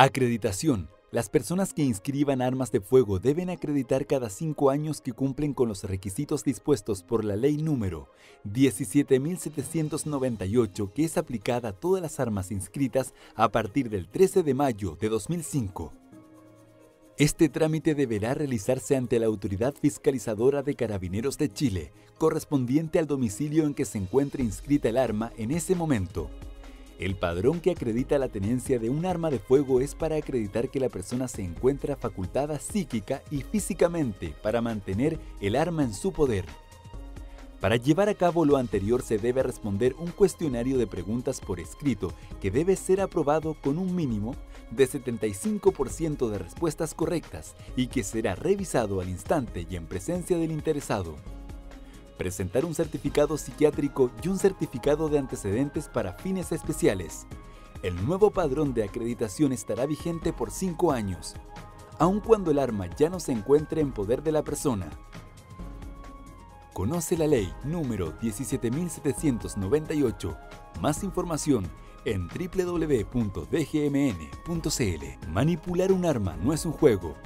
Acreditación. Las personas que inscriban armas de fuego deben acreditar cada cinco años que cumplen con los requisitos dispuestos por la ley número 17.798 que es aplicada a todas las armas inscritas a partir del 13 de mayo de 2005. Este trámite deberá realizarse ante la Autoridad Fiscalizadora de Carabineros de Chile, correspondiente al domicilio en que se encuentre inscrita el arma en ese momento. El padrón que acredita la tenencia de un arma de fuego es para acreditar que la persona se encuentra facultada psíquica y físicamente para mantener el arma en su poder. Para llevar a cabo lo anterior se debe responder un cuestionario de preguntas por escrito que debe ser aprobado con un mínimo de 75% de respuestas correctas y que será revisado al instante y en presencia del interesado presentar un certificado psiquiátrico y un certificado de antecedentes para fines especiales. El nuevo padrón de acreditación estará vigente por cinco años, aun cuando el arma ya no se encuentre en poder de la persona. Conoce la ley número 17798. Más información en www.dgmn.cl. Manipular un arma no es un juego,